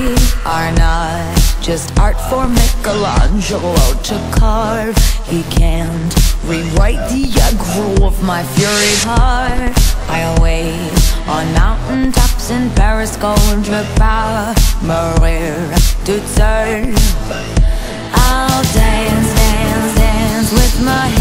We are not just art for Michelangelo to carve. He can't rewrite the aggro of my fury heart. I await on mountain tops in Paris Gold par Maria to turn I'll dance, dance, dance with my